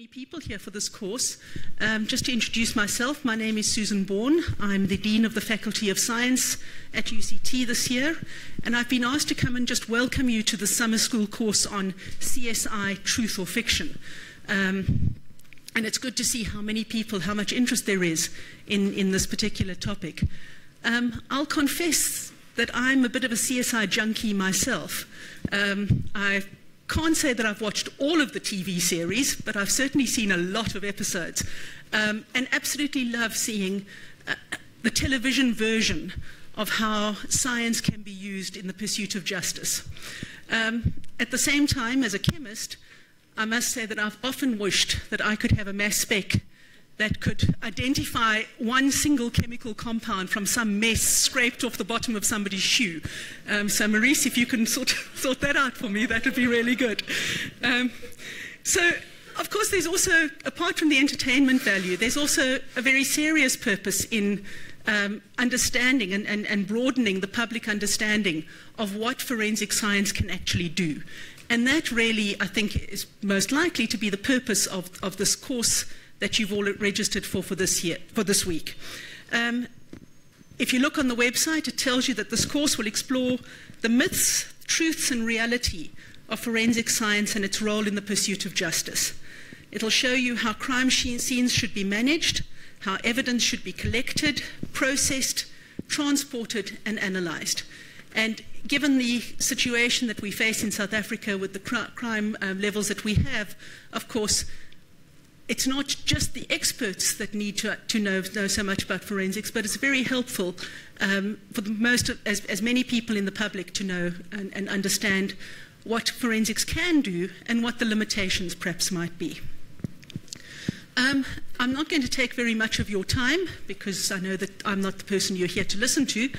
many people here for this course. Um, just to introduce myself, my name is Susan Bourne. I'm the Dean of the Faculty of Science at UCT this year, and I've been asked to come and just welcome you to the summer school course on CSI Truth or Fiction. Um, and it's good to see how many people, how much interest there is in, in this particular topic. Um, I'll confess that I'm a bit of a CSI junkie myself. Um, I can't say that I've watched all of the TV series, but I've certainly seen a lot of episodes. Um, and absolutely love seeing uh, the television version of how science can be used in the pursuit of justice. Um, at the same time, as a chemist, I must say that I've often wished that I could have a mass spec that could identify one single chemical compound from some mess scraped off the bottom of somebody's shoe. Um, so, Marise, if you can sort, sort that out for me, that would be really good. Um, so, of course, there's also, apart from the entertainment value, there's also a very serious purpose in um, understanding and, and, and broadening the public understanding of what forensic science can actually do. And that really, I think, is most likely to be the purpose of, of this course that you've all registered for for this year, for this week. Um, if you look on the website, it tells you that this course will explore the myths, truths, and reality of forensic science and its role in the pursuit of justice. It'll show you how crime scenes should be managed, how evidence should be collected, processed, transported, and analyzed. And given the situation that we face in South Africa with the crime um, levels that we have, of course, it's not just the experts that need to, to know, know, so much about forensics, but it's very helpful um, for most, as, as, many people in the public to know and, and understand what forensics can do and what the limitations perhaps might be. Um, I'm not going to take very much of your time because I know that I'm not the person you're here to listen to.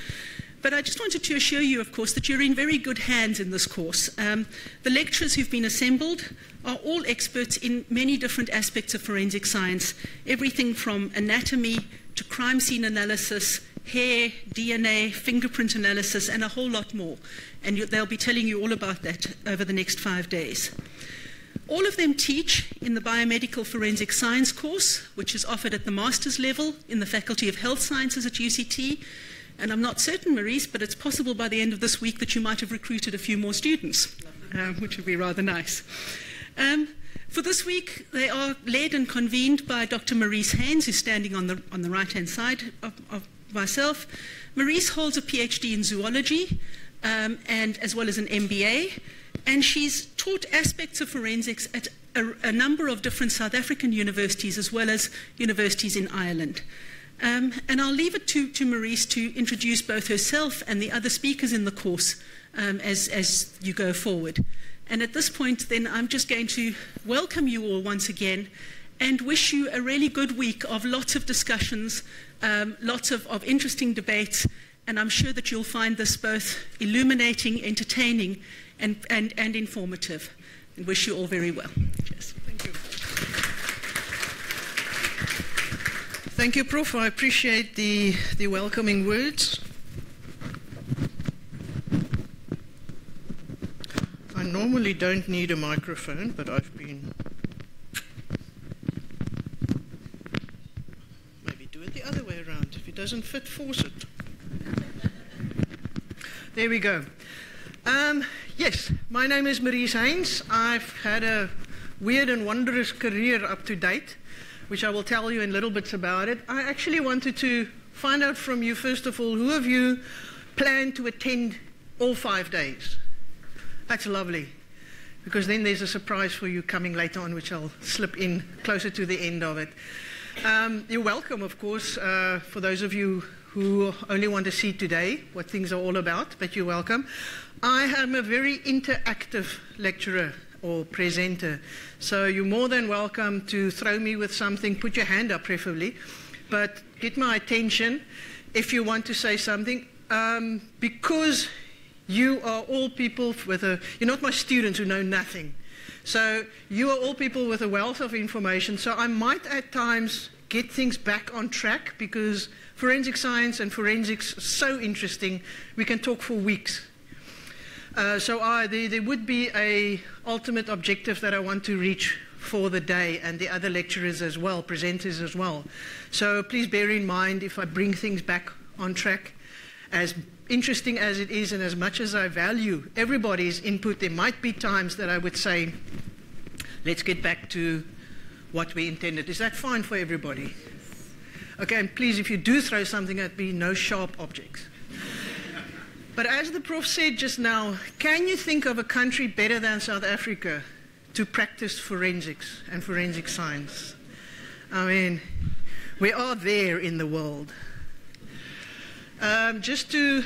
But I just wanted to assure you, of course, that you're in very good hands in this course. Um, the lecturers who've been assembled are all experts in many different aspects of forensic science, everything from anatomy to crime scene analysis, hair, DNA, fingerprint analysis, and a whole lot more. And you, they'll be telling you all about that over the next five days. All of them teach in the Biomedical Forensic Science course, which is offered at the master's level in the Faculty of Health Sciences at UCT. And I'm not certain, Marise, but it's possible by the end of this week that you might have recruited a few more students, uh, which would be rather nice. Um, for this week, they are led and convened by Dr. Marise Heyns, who's standing on the, on the right hand side of, of, myself. Marise holds a PhD in zoology um, and as well as an MBA, and she's taught aspects of forensics at a, a number of different South African universities as well as universities in Ireland. Um, and I'll leave it to, to Marise to introduce both herself and the other speakers in the course um, as, as you go forward. And at this point, then, I'm just going to welcome you all once again and wish you a really good week of lots of discussions, um, lots of, of interesting debates, and I'm sure that you'll find this both illuminating, entertaining, and, and, and informative. And wish you all very well. Cheers. Thank you. Thank you, Prof. I appreciate the, the welcoming words. I normally don't need a microphone, but I've been. Maybe do it the other way around. If it doesn't fit, force it. There we go. Um, yes, my name is Marise Heyns. I've had a weird and wondrous career up to date which I will tell you in little bits about it. I actually wanted to find out from you, first of all, who of you plan to attend all five days? That's lovely, because then there's a surprise for you coming later on, which I'll slip in closer to the end of it. Um, you're welcome, of course, uh, for those of you who only want to see today what things are all about, but you're welcome. I am a very interactive lecturer or presenter. So you're more than welcome to throw me with something, put your hand up preferably, but get my attention if you want to say something. Um, because you are all people with a, you're not my students who know nothing. So you are all people with a wealth of information. So I might at times get things back on track because forensic science and forensics are so interesting. We can talk for weeks. Uh, so I, there, there, would be a ultimate objective that I want to reach for the day and the other lecturers as well, presenters as well. So please bear in mind if I bring things back on track. As interesting as it is, and as much as I value everybody's input, there might be times that I would say, let's get back to what we intended. Is that fine for everybody? Okay, and please, if you do throw something at me, no sharp objects. But as the prof said just now, can you think of a country better than South Africa to practice forensics and forensic science? I mean, we are there in the world. Um, just to,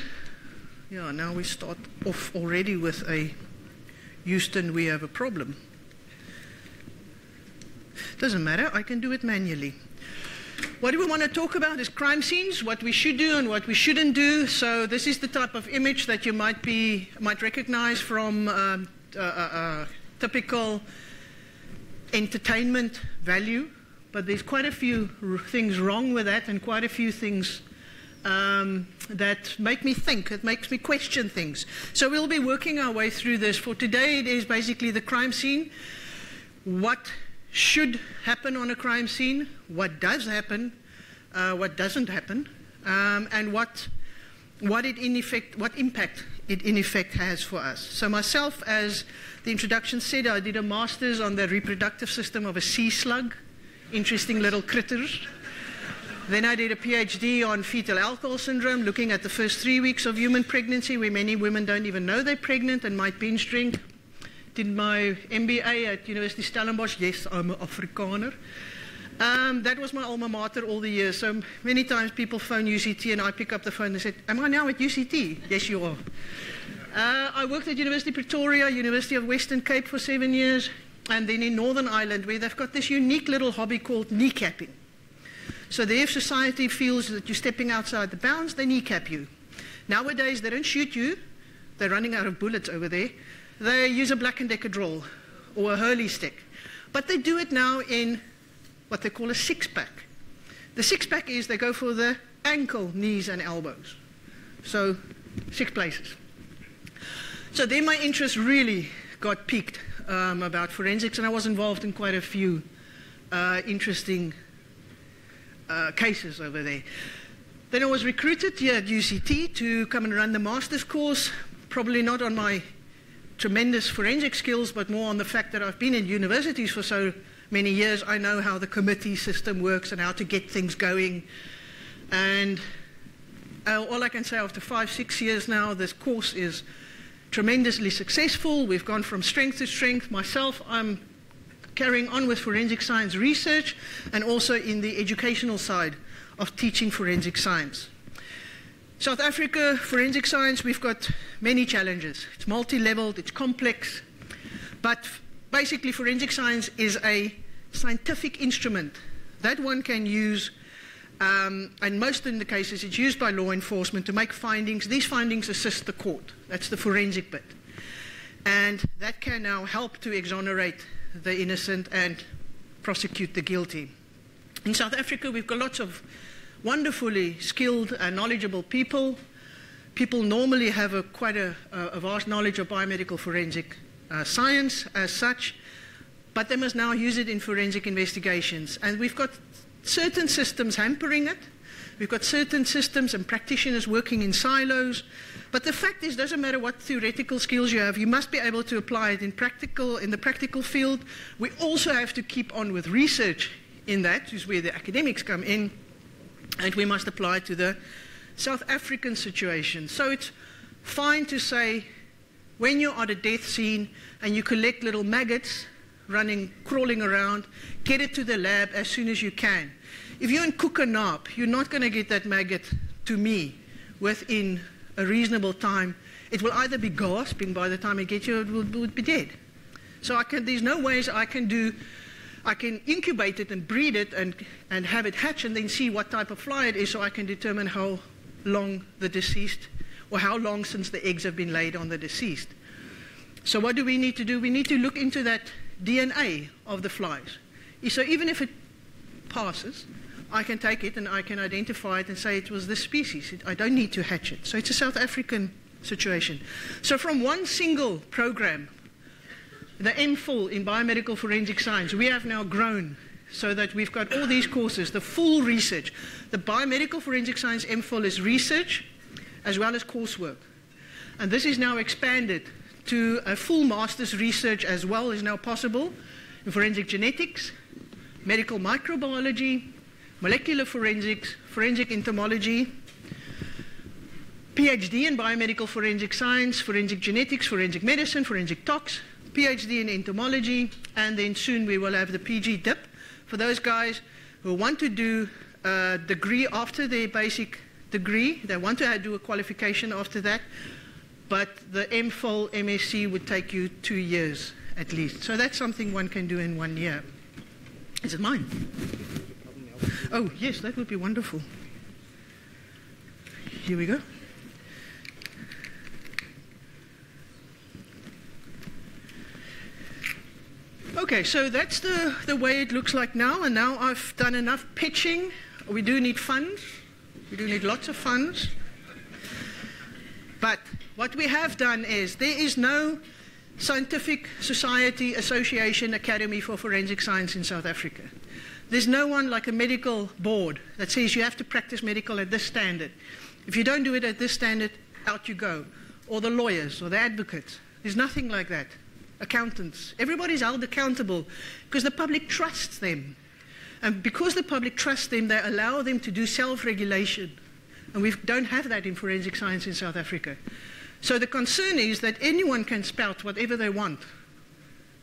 yeah, now we start off already with a Houston, we have a problem. Doesn't matter, I can do it manually. What do we want to talk about is crime scenes, what we should do and what we shouldn't do. So this is the type of image that you might be might recognize from um, uh, uh, typical entertainment value. But there's quite a few things wrong with that, and quite a few things um, that make me think. It makes me question things. So we'll be working our way through this. For today, it is basically the crime scene. What should happen on a crime scene, what does happen, uh, what doesn't happen, um, and what, what, it in effect, what impact it in effect has for us. So myself, as the introduction said, I did a master's on the reproductive system of a sea slug, interesting little critters. Then I did a PhD on fetal alcohol syndrome, looking at the first three weeks of human pregnancy, where many women don't even know they're pregnant and might binge drink did my MBA at University of Stellenbosch. Yes, I'm an Afrikaner. Um, that was my alma mater all the years. So many times people phone UCT and I pick up the phone and say, Am I now at UCT? Yes, you are. Uh, I worked at University Pretoria, University of Western Cape for seven years, and then in Northern Ireland, where they've got this unique little hobby called kneecapping. So there, if society feels that you're stepping outside the bounds, they kneecap you. Nowadays, they don't shoot you. They're running out of bullets over there. They use a Black & Decker drill or a Hurley stick. But they do it now in what they call a six-pack. The six-pack is they go for the ankle, knees, and elbows. So six places. So then my interest really got piqued um, about forensics, and I was involved in quite a few uh, interesting uh, cases over there. Then I was recruited here at UCT to come and run the master's course, probably not on my tremendous forensic skills, but more on the fact that I've been in universities for so many years. I know how the committee system works and how to get things going. And uh, all I can say after five, six years now, this course is tremendously successful. We've gone from strength to strength. Myself, I'm carrying on with forensic science research and also in the educational side of teaching forensic science. South Africa, forensic science, we've got many challenges. It's multi leveled, it's complex, but basically, forensic science is a scientific instrument that one can use. Um, and most in the cases, it's used by law enforcement to make findings. These findings assist the court. That's the forensic bit. And that can now help to exonerate the innocent and prosecute the guilty. In South Africa, we've got lots of wonderfully skilled and knowledgeable people. People normally have a, quite a, a, vast knowledge of biomedical forensic uh, science as such, but they must now use it in forensic investigations. And we've got certain systems hampering it. We've got certain systems and practitioners working in silos. But the fact is, it doesn't matter what theoretical skills you have, you must be able to apply it in practical in the practical field. We also have to keep on with research in that, which is where the academics come in and we must apply to the South African situation. So it's fine to say when you're at a death scene and you collect little maggots running, crawling around, get it to the lab as soon as you can. If you're in Koekenaap, you're not going to get that maggot to me within a reasonable time. It will either be gasping by the time it gets you, or it will, will be dead. So can, there's no ways I can do I can incubate it and breed it and, and have it hatch and then see what type of fly it is so I can determine how long the deceased or how long since the eggs have been laid on the deceased. So what do we need to do? We need to look into that DNA of the flies. So even if it passes, I can take it and I can identify it and say it was this species. I don't need to hatch it. So it's a South African situation. So from one single program the MPhil in biomedical forensic science, we have now grown so that we've got all these courses, the full research. The biomedical forensic science MPhil is research as well as coursework. And this is now expanded to a full master's research as well is now possible in forensic genetics, medical microbiology, molecular forensics, forensic entomology, PhD in biomedical forensic science, forensic genetics, forensic medicine, forensic tox, PhD in entomology, and then soon we will have the PG DIP for those guys who want to do a degree after their basic degree. They want to do a qualification after that, but the MPhil MSc would take you two years at least. So that's something one can do in one year. Is it mine? Oh, yes, that would be wonderful. Here we go. Okay, so that's the, the way it looks like now, and now I've done enough pitching. We do need funds. We do need lots of funds. But what we have done is there is no scientific society, association, academy for forensic science in South Africa. There's no one like a medical board that says you have to practice medical at this standard. If you don't do it at this standard, out you go. Or the lawyers or the advocates. There's nothing like that accountants. Everybody's held accountable because the public trusts them. And because the public trusts them, they allow them to do self regulation. And we don't have that in forensic science in South Africa. So the concern is that anyone can spout whatever they want.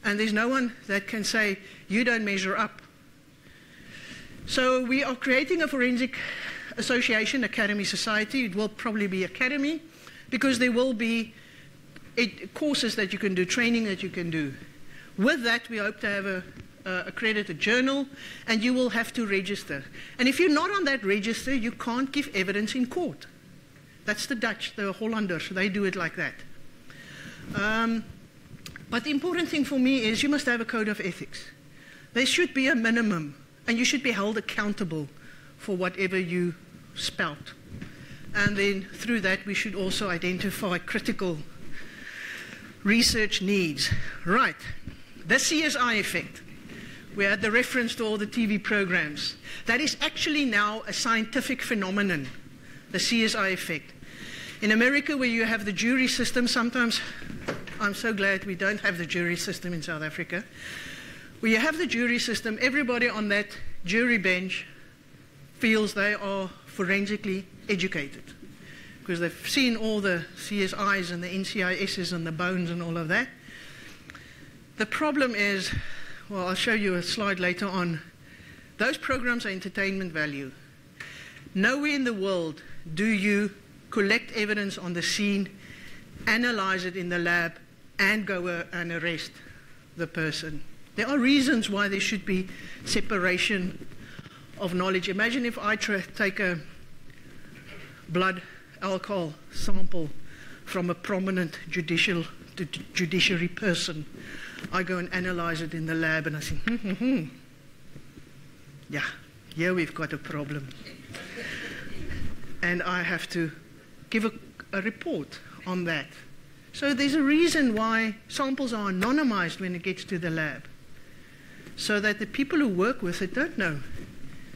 And there's no one that can say, you don't measure up. So we are creating a forensic association, Academy Society. It will probably be Academy because there will be it, courses that you can do, training that you can do. With that, we hope to have a, uh, accredited journal, and you will have to register. And if you're not on that register, you can't give evidence in court. That's the Dutch, the Hollanders, they do it like that. Um, but the important thing for me is you must have a code of ethics. There should be a minimum, and you should be held accountable for whatever you spout. And then through that, we should also identify critical research needs. Right, the CSI effect. We had the reference to all the TV programs. That is actually now a scientific phenomenon, the CSI effect. In America, where you have the jury system, sometimes I'm so glad we don't have the jury system in South Africa. Where you have the jury system, everybody on that jury bench feels they are forensically educated because they've seen all the CSIs and the NCISs and the bones and all of that. The problem is, well, I'll show you a slide later on. Those programs are entertainment value. Nowhere in the world do you collect evidence on the scene, analyze it in the lab, and go and arrest the person. There are reasons why there should be separation of knowledge. Imagine if I take a blood alcohol sample from a prominent judicial judiciary person. I go and analyze it in the lab and I think, hmm, hmm, hmm. yeah, here we've got a problem. and I have to give a, a report on that. So there's a reason why samples are anonymized when it gets to the lab. So that the people who work with it don't know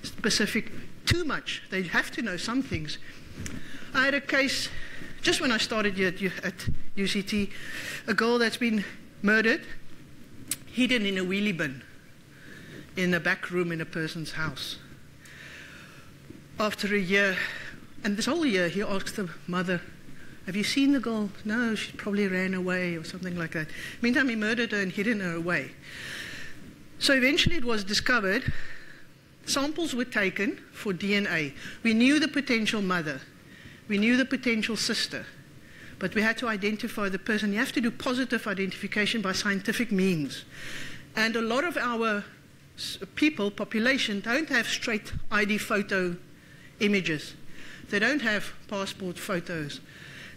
specific too much. They have to know some things. I had a case just when I started at, at UCT, a girl that's been murdered, hidden in a wheelie bin in a back room in a person's house. After a year, and this whole year, he asked the mother, Have you seen the girl? No, she probably ran away or something like that. Meantime, he murdered her and hidden her away. So eventually it was discovered samples were taken for DNA. We knew the potential mother. We knew the potential sister, but we had to identify the person. You have to do positive identification by scientific means. And a lot of our people, population, don't have straight ID photo images. They don't have passport photos.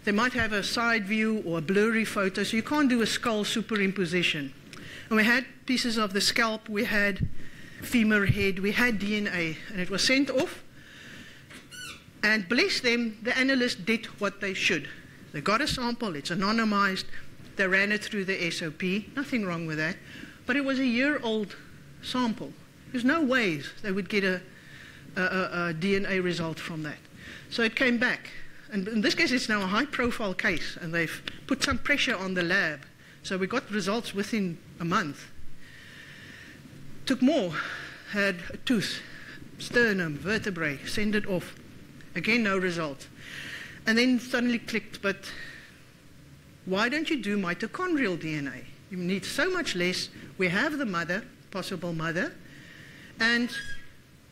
They might have a side view or a blurry photo, so you can't do a skull superimposition. And we had pieces of the scalp, we had femur head, we had DNA, and it was sent off and bless them, the analysts did what they should. They got a sample, it's anonymized, They ran it through the SOP, nothing wrong with that. But it was a year old sample. There's no ways they would get a, a, a, DNA result from that. So it came back. And in this case, it's now a high profile case, and they've put some pressure on the lab. So we got results within a month. Took more, had a tooth, sternum, vertebrae, send it off. Again, no result. And then suddenly clicked, but why don't you do mitochondrial DNA? You need so much less. We have the mother, possible mother, and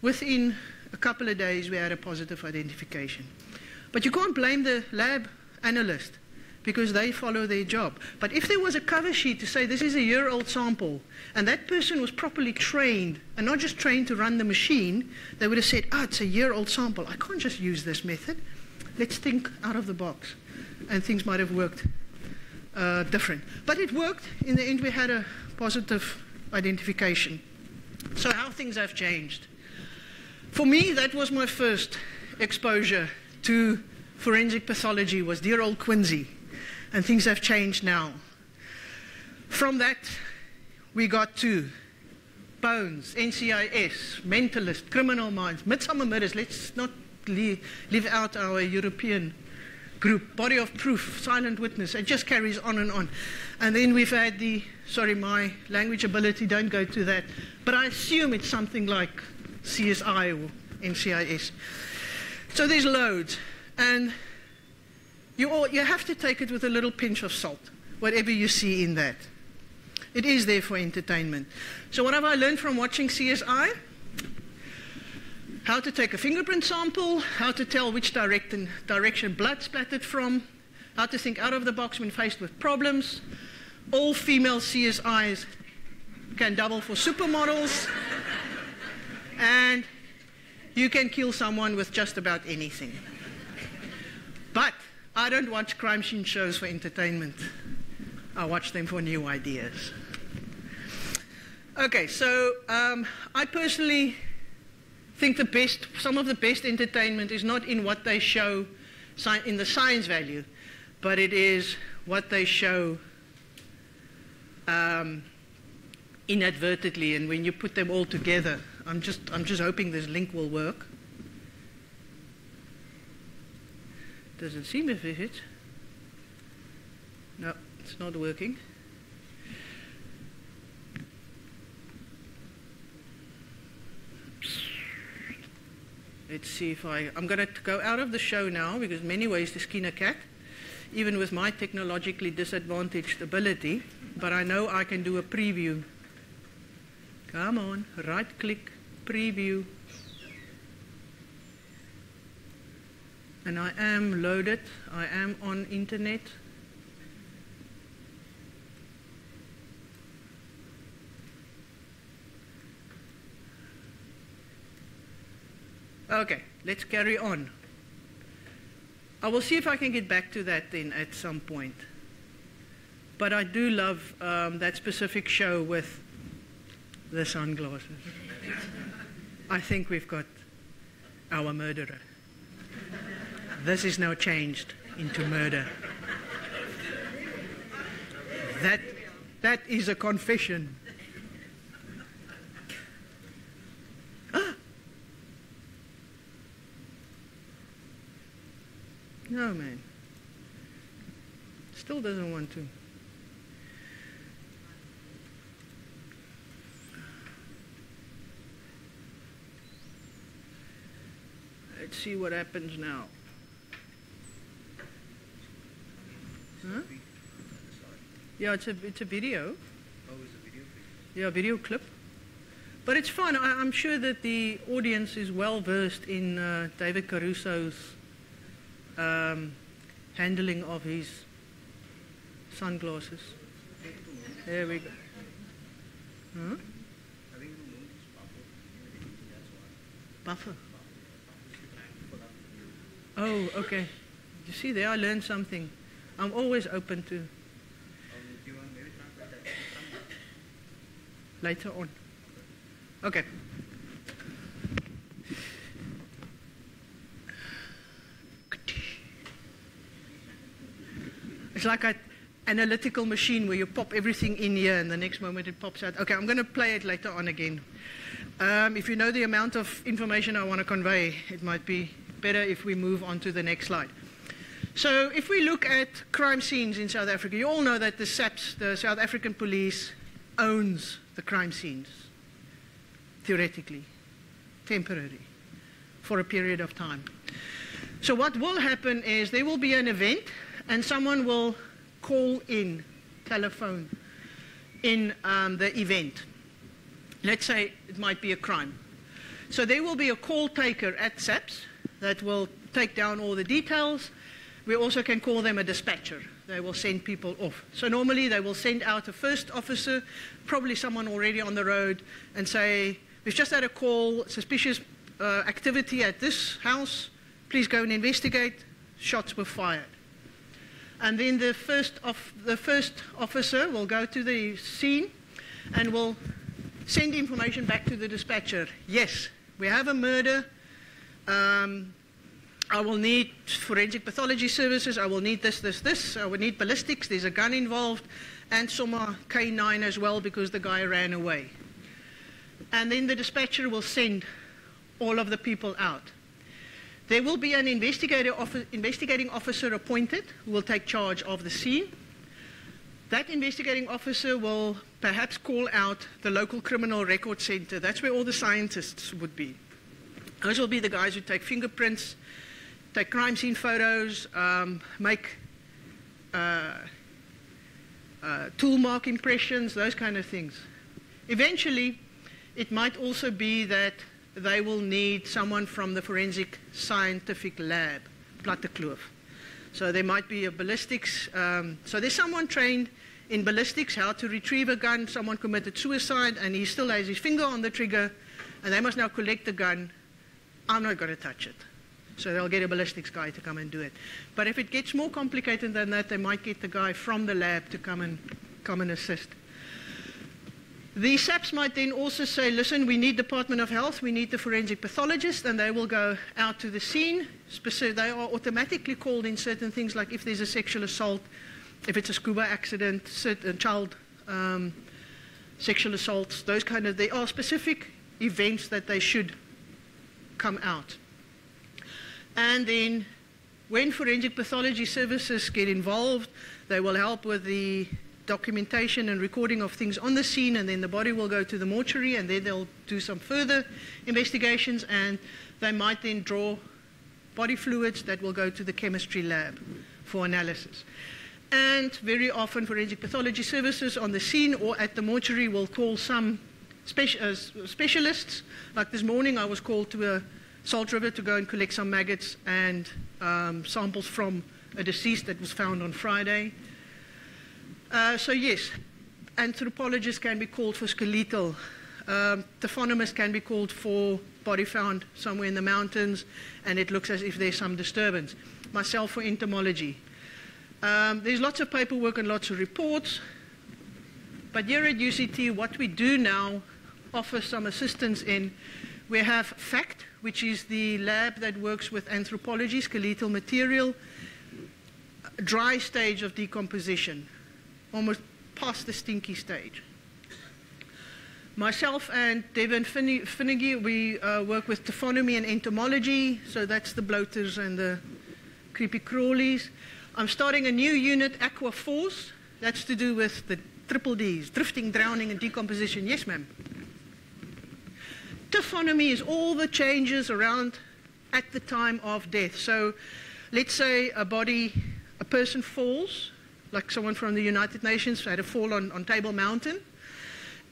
within a couple of days we had a positive identification. But you can't blame the lab analyst because they follow their job. But if there was a cover sheet to say this is a year old sample and that person was properly trained and not just trained to run the machine, they would have said, ah, it's a year old sample. I can't just use this method. Let's think out of the box. And things might have worked uh, different. But it worked. In the end, we had a positive identification. So, how things have changed. For me, that was my first exposure to forensic pathology was dear old Quincy, and things have changed now. From that, we got to Bones, NCIS, Mentalist, Criminal Minds, Midsummer Murders. Let's not leave, leave out our European group, Body of Proof, Silent Witness. It just carries on and on. And then we've had the, sorry, my language ability, don't go to that, but I assume it's something like CSI or NCIS. So there's loads. And you, all, you have to take it with a little pinch of salt, whatever you see in that. It is there for entertainment. So, what have I learned from watching CSI? How to take a fingerprint sample, how to tell which direction, direction blood splattered from, how to think out of the box when faced with problems. All female CSIs can double for supermodels. and you can kill someone with just about anything. But I don't watch crime scene shows for entertainment. I watch them for new ideas. Okay, so um, I personally think the best, some of the best entertainment is not in what they show in the science value, but it is what they show um, inadvertently, and when you put them all together, I'm just, I'm just hoping this link will work. Doesn't seem if it. No, it's not working. Let's see if I. I'm going to go out of the show now because many ways to skin a cat, even with my technologically disadvantaged ability. But I know I can do a preview. Come on, right click, preview. And I am loaded, I am on internet. Okay, let's carry on. I will see if I can get back to that then at some point. But I do love um, that specific show with the sunglasses. I think we've got our murderer. This is now changed into murder. That, that is a confession. no, man. Still doesn't want to. Let's see what happens now. Huh? Yeah, it's a, it's a video. Oh, it's a video Yeah, video clip. But it's fun. I, am sure that the audience is well versed in uh, David Caruso's um, handling of his sunglasses. There we go. Huh? Buffer. Oh, okay. You see there, I learned something. I'm always open to. Later on. Okay. It's like I, analytical machine where you pop everything in here and the next moment it pops out. Okay, I'm going to play it later on again. Um, if you know the amount of information I want to convey, it might be better if we move on to the next slide. So, if we look at crime scenes in South Africa, you all know that the SAPS, the South African police, owns the crime scenes, theoretically, temporarily, for a period of time. So, what will happen is there will be an event and someone will call in, telephone, in um, the event. Let's say it might be a crime. So there will be a call taker at SAPS that will take down all the details. We also can call them a dispatcher. They will send people off. So normally they will send out a first officer, probably someone already on the road, and say, We've just had a call, suspicious uh, activity at this house. Please go and investigate. Shots were fired. And then the first, the first officer will go to the scene and will send information back to the dispatcher. Yes, we have a murder. Um, I will need forensic pathology services. I will need this, this, this. I will need ballistics. There's a gun involved. And some K9 as well because the guy ran away. And then the dispatcher will send all of the people out. There will be an investigating officer appointed who will take charge of the scene. That investigating officer will perhaps call out the local criminal record center. That's where all the scientists would be. Those will be the guys who take fingerprints, take crime scene photos, um, make uh, uh, tool mark impressions, those kind of things. Eventually, it might also be that they will need someone from the forensic scientific lab, Plattekloof. So there might be a ballistics. Um, so there's someone trained in ballistics, how to retrieve a gun. Someone committed suicide and he still has his finger on the trigger, and they must now collect the gun. I'm not going to touch it. So they'll get a ballistics guy to come and do it. But if it gets more complicated than that, they might get the guy from the lab to come and come and assist. The SAPS might then also say, listen, we need Department of Health, we need the forensic pathologist, and they will go out to the scene. They are automatically called in certain things like if there's a sexual assault, if it's a scuba accident, certain child um, sexual assaults, those kind of, they are specific events that they should come out. And then when forensic pathology services get involved, they will help with the documentation and recording of things on the scene, and then the body will go to the mortuary, and then they'll do some further investigations, and they might then draw body fluids that will go to the chemistry lab for analysis. And very often, forensic pathology services on the scene or at the mortuary will call some speci- uh, specialists. Like this morning, I was called to a Salt River to go and collect some maggots and um, samples from a deceased that was found on Friday. Uh, so yes, anthropologists can be called for skeletal. Um, taphonomists can be called for body found somewhere in the mountains, and it looks as if there's some disturbance. Myself for entomology. Um, there's lots of paperwork and lots of reports, but here at UCT, what we do now offer some assistance in. We have FACT, which is the lab that works with anthropology, skeletal material, dry stage of decomposition almost past the stinky stage. Myself and Devin Finaughty, we uh, work with taphonomy and entomology, so that's the bloaters and the creepy crawlies. I'm starting a new unit, Aqua Force. That's to do with the triple Ds, drifting, drowning, and decomposition. Yes, ma'am. Taphonomy is all the changes around at the time of death. So let's say a body, a person falls, like someone from the United Nations had a fall on, on Table Mountain.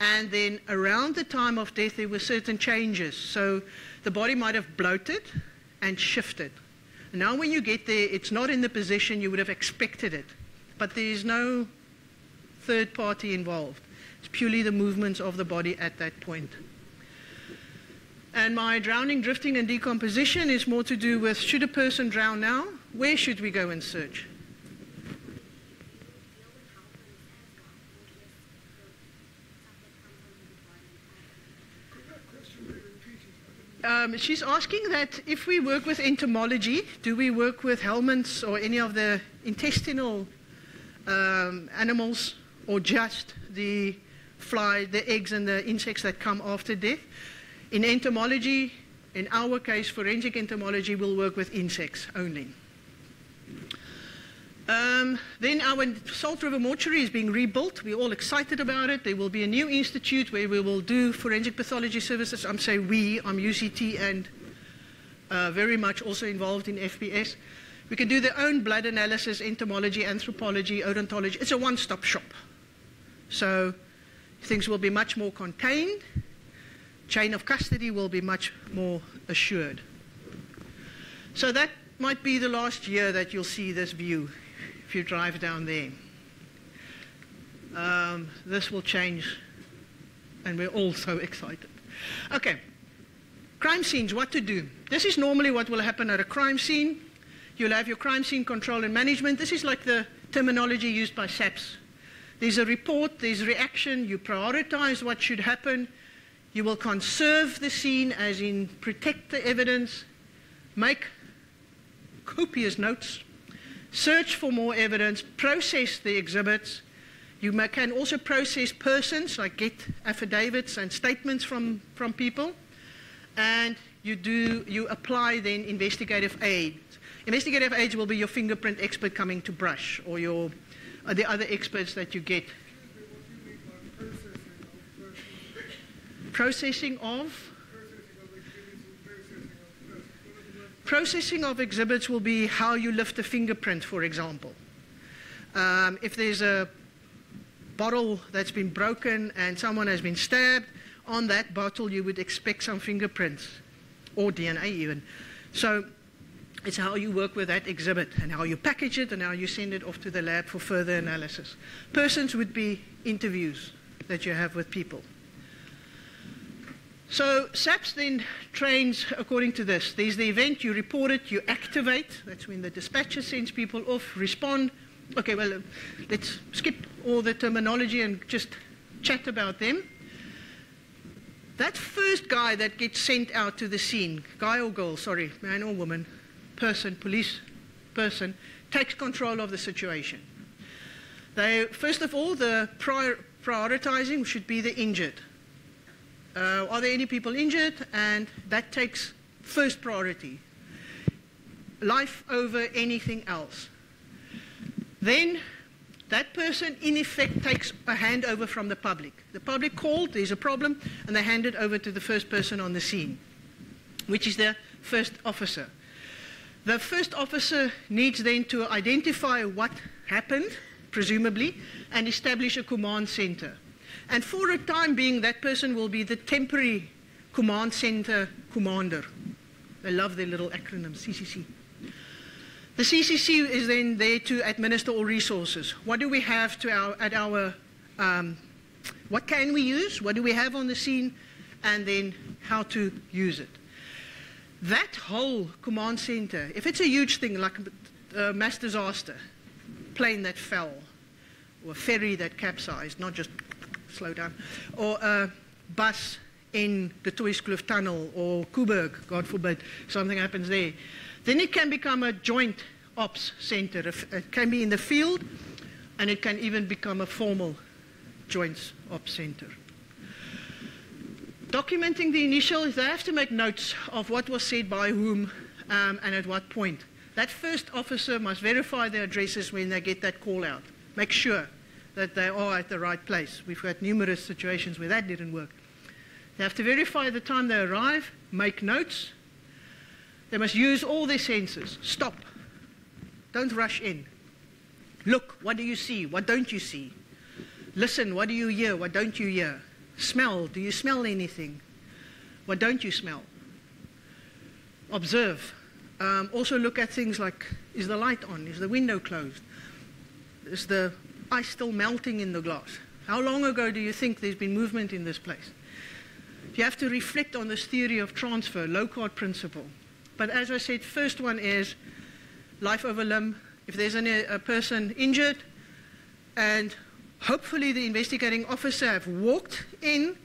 And then around the time of death, there were certain changes. So the body might have bloated and shifted. Now, when you get there, it's not in the position you would have expected it. But there is no third party involved. It's purely the movements of the body at that point. And my drowning, drifting, and decomposition is more to do with should a person drown now? Where should we go and search? Um, she's asking that if we work with entomology, do we work with helminths or any of the intestinal um, animals or just the fly, the eggs and the insects that come after death. In entomology, in our case, forensic entomology will work with insects only. Um, then our Salt River Mortuary is being rebuilt. We're all excited about it. There will be a new institute where we will do forensic pathology services. I'm saying we, I'm UCT and uh, very much also involved in FPS. We can do their own blood analysis, entomology, anthropology, odontology. It's a one-stop shop. So things will be much more contained. Chain of custody will be much more assured. So that might be the last year that you'll see this view if you drive down there. Um, this will change, and we're all so excited. Okay, crime scenes, what to do. This is normally what will happen at a crime scene. You'll have your crime scene control and management. This is like the terminology used by SAPS. There's a report, there's reaction, you prioritize what should happen, you will conserve the scene, as in protect the evidence, make copious notes, search for more evidence, process the exhibits. You can also process persons, like get affidavits and statements from, from people. And you, do, you apply then investigative aid. Investigative aid will be your fingerprint expert coming to brush or your, uh, the other experts that you get. Processing of? Processing of exhibits will be how you lift a fingerprint, for example. Um, if there's a bottle that's been broken and someone has been stabbed, on that bottle you would expect some fingerprints or DNA even. So it's how you work with that exhibit and how you package it and how you send it off to the lab for further analysis. Persons would be interviews that you have with people. So SAPS then trains according to this. There's the event, you report it, you activate. That's when the dispatcher sends people off, respond. Okay, well, let's skip all the terminology and just chat about them. That first guy that gets sent out to the scene, guy or girl, sorry, man or woman, person, police person, takes control of the situation. They, first of all, the prior, prioritizing should be the injured uh, are there any people injured? And that takes first priority. Life over anything else. Then that person, in effect, takes a handover from the public. The public called, there's a problem, and they hand it over to the first person on the scene, which is the first officer. The first officer needs then to identify what happened, presumably, and establish a command center. And for a time being, that person will be the temporary command center commander. They love their little acronym, CCC. The CCC is then there to administer all resources. What do we have to our, at our, um, what can we use? What do we have on the scene? And then how to use it. That whole command center, if it's a huge thing like a mass disaster, plane that fell, or a ferry that capsized, not just slow down, or a bus in the Tuiskloof Tunnel or Koeberg, God forbid, something happens there, then it can become a joint ops center. It can be in the field, and it can even become a formal joint ops center. Documenting the initial, they have to make notes of what was said by whom um, and at what point. That first officer must verify their addresses when they get that call out. Make sure that they are at the right place. We've had numerous situations where that didn't work. They have to verify the time they arrive, make notes. They must use all their senses. Stop. Don't rush in. Look, what do you see? What don't you see? Listen, what do you hear? What don't you hear? Smell, do you smell anything? What don't you smell? Observe. Um, also look at things like is the light on? Is the window closed? Is the ice still melting in the glass? How long ago do you think there's been movement in this place? You have to reflect on this theory of transfer, low Locard principle. But as I said, first one is life over limb. If there's any, a person injured, and hopefully the investigating officer have walked in,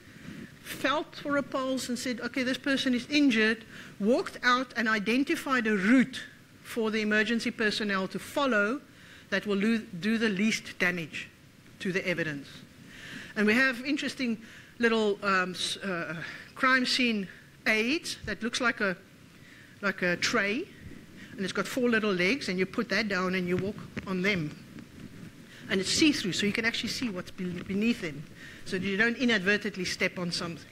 felt for a pulse and said, okay, this person is injured, walked out and identified a route for the emergency personnel to follow that will do the least damage to the evidence. And we have interesting little um, uh, crime scene aids that looks like a, like a tray, and it's got four little legs, and you put that down and you walk on them. And it's see through, so you can actually see what's beneath them, so you don't inadvertently step on something.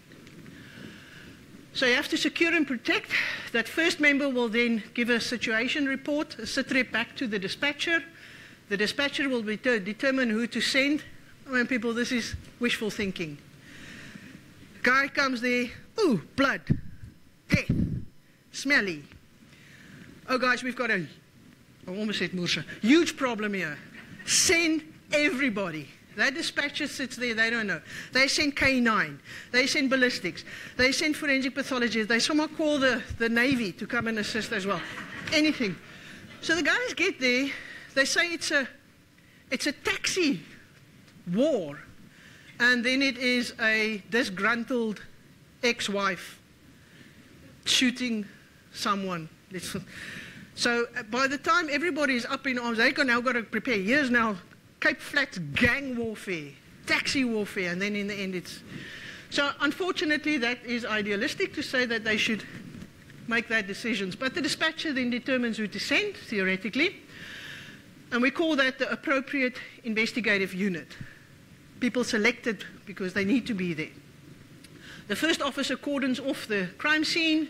So you have to secure and protect. That first member will then give a situation report, a sitrep back to the dispatcher. The dispatcher will determine who to send. I mean, people, this is wishful thinking. Guy comes there, ooh, blood, death, smelly. Oh, guys, we've got a, I almost said Mursha, huge problem here. Send everybody. That dispatcher sits there, they don't know. They send K9, they send ballistics, they send forensic pathologists, they somehow call the, the Navy to come and assist as well. Anything. So the guys get there, they say it's a, it's a taxi war, and then it is a disgruntled ex wife shooting someone. So uh, by the time everybody is up in arms, they've now got to prepare. Years now Cape Flats gang warfare, taxi warfare, and then in the end it's. So unfortunately, that is idealistic to say that they should make their decisions. But the dispatcher then determines who to send, theoretically, and we call that the appropriate investigative unit. People selected because they need to be there. The first officer cordons off the crime scene,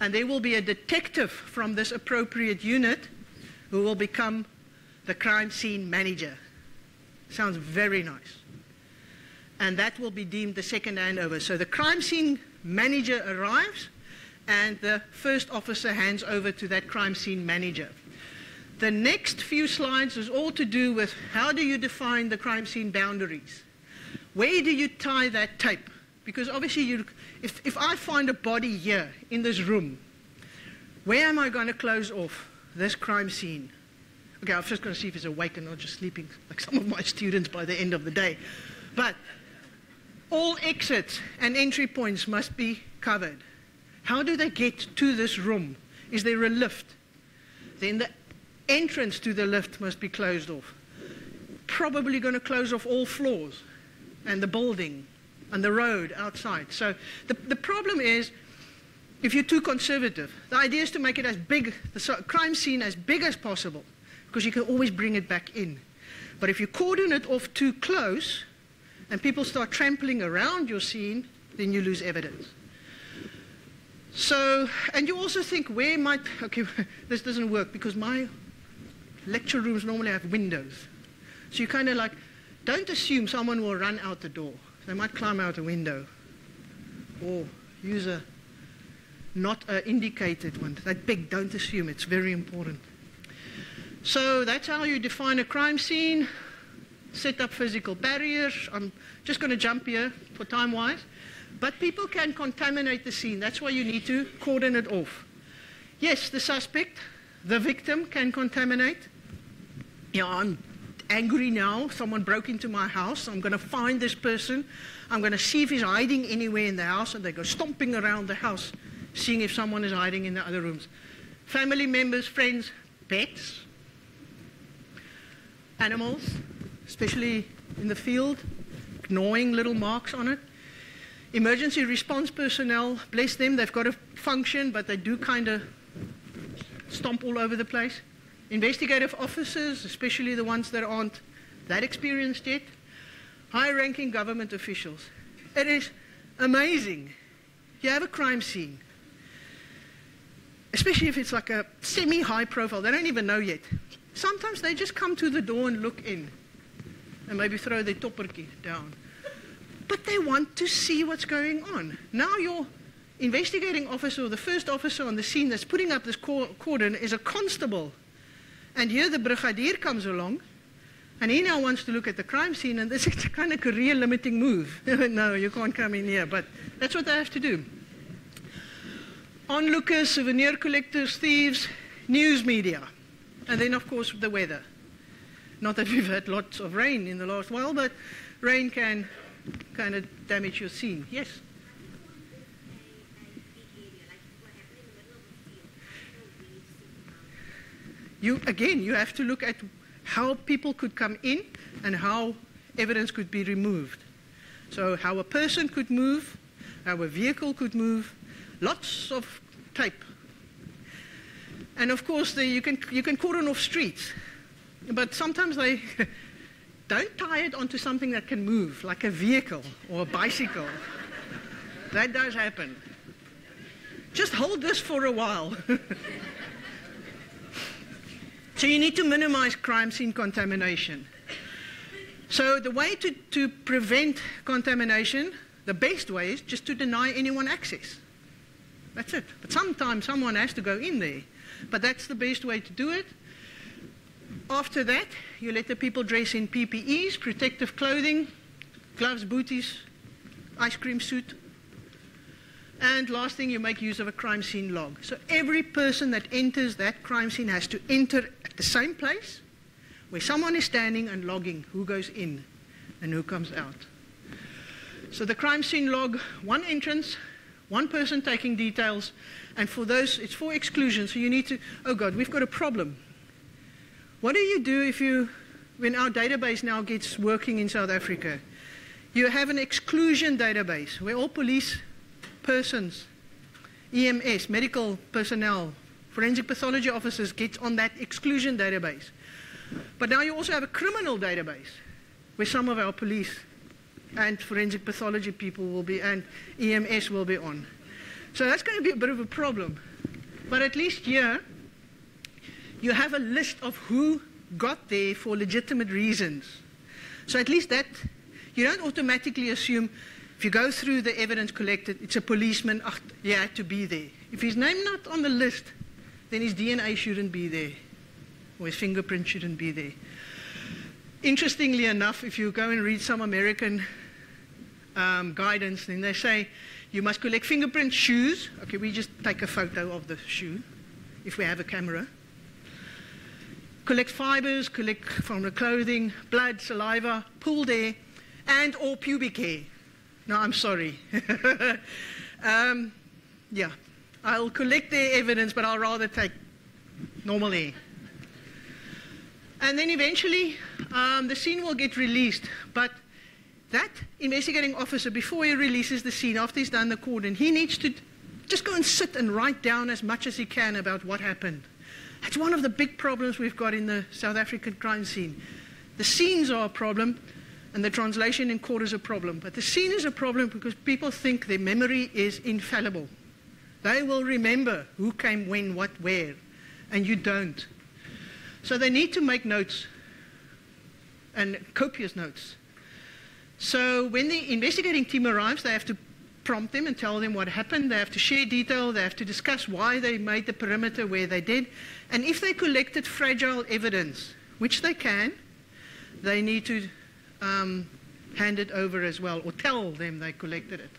and there will be a detective from this appropriate unit who will become the crime scene manager. Sounds very nice. And that will be deemed the second handover. So the crime scene manager arrives, and the first officer hands over to that crime scene manager. The next few slides is all to do with how do you define the crime scene boundaries? Where do you tie that tape? Because obviously, you, if, if I find a body here in this room, where am I going to close off this crime scene? Okay, I'm just going to see if he's awake and not just sleeping like some of my students by the end of the day. But all exits and entry points must be covered. How do they get to this room? Is there a lift? Then the entrance to the lift must be closed off. Probably going to close off all floors and the building and the road outside. So the, the problem is if you're too conservative, the idea is to make it as big, the crime scene as big as possible because you can always bring it back in. But if you cordon it off too close and people start trampling around your scene, then you lose evidence. So, and you also think, where might, okay, this doesn't work because my lecture rooms normally have windows. So you kind of like, don't assume someone will run out the door. They might climb out a window or use a not indicated one. That big, don't assume, it's very important. So that's how you define a crime scene, set up physical barriers. I'm just going to jump here for time wise. But people can contaminate the scene. That's why you need to cordon it off. Yes, the suspect, the victim can contaminate. Yeah, I'm angry now. Someone broke into my house. I'm going to find this person. I'm going to see if he's hiding anywhere in the house. And they go stomping around the house, seeing if someone is hiding in the other rooms. Family members, friends, pets, animals, especially in the field, gnawing little marks on it. Emergency response personnel, bless them, they've got a function, but they do kind of stomp all over the place. Investigative officers, especially the ones that aren't that experienced yet. High ranking government officials. It is amazing. You have a crime scene, especially if it's like a semi high profile, they don't even know yet. Sometimes they just come to the door and look in and maybe throw their topperkie down. But they want to see what's going on. Now your investigating officer or the first officer on the scene that's putting up this cordon is a constable. And here the brigadier comes along and he now wants to look at the crime scene and this is kind of career limiting move. no, you can't come in here, but that's what they have to do. Onlookers, souvenir collectors, thieves, news media. And then, of course, the weather. Not that we've had lots of rain in the last while, but rain can kind of damage your scene. Yes? You, again, you have to look at how people could come in and how evidence could be removed. So, how a person could move, how a vehicle could move, lots of tape. And of course, the, you, can, you can cordon off streets, but sometimes they don't tie it onto something that can move, like a vehicle or a bicycle. that does happen. Just hold this for a while. so you need to minimize crime scene contamination. So the way to, to prevent contamination, the best way is just to deny anyone access. That's it. But sometimes someone has to go in there. But that's the best way to do it. After that, you let the people dress in PPEs, protective clothing, gloves, booties, ice cream suit. And last thing, you make use of a crime scene log. So every person that enters that crime scene has to enter the same place where someone is standing and logging who goes in and who comes out. So the crime scene log, one entrance, one person taking details, and for those, it's for exclusion. So you need to, oh God, we've got a problem. What do you do if you, when our database now gets working in South Africa? You have an exclusion database where all police persons, EMS, medical personnel, forensic pathology officers get on that exclusion database. But now you also have a criminal database where some of our police and forensic pathology people will be, and EMS will be on. So that's going to be a bit of a problem. But at least here, you have a list of who got there for legitimate reasons. So at least that, you don't automatically assume if you go through the evidence collected, it's a policeman, ach, had to be there. If his name not on the list, then his DNA shouldn't be there, or his fingerprint shouldn't be there. Interestingly enough, if you go and read some American um, guidance, then they say you must collect fingerprint, shoes. Okay, we just take a photo of the shoe if we have a camera collect fibers, collect from the clothing, blood, saliva, pulled hair, and or pubic hair. No, I'm sorry. um, yeah, I'll collect their evidence, but I'll rather take normal hair. And then eventually, um, the scene will get released. But that investigating officer, before he releases the scene, after he's done the cordon, he needs to just go and sit and write down as much as he can about what happened. That's one of the big problems we've got in the South African crime scene. The scenes are a problem, and the translation in court is a problem. But the scene is a problem because people think their memory is infallible. They will remember who came when, what, where, and you don't. So they need to make notes, and copious notes. So when the investigating team arrives, they have to prompt them and tell them what happened. They have to share detail. They have to discuss why they made the perimeter where they did. And if they collected fragile evidence, which they can, they need to um, hand it over as well or tell them they collected it.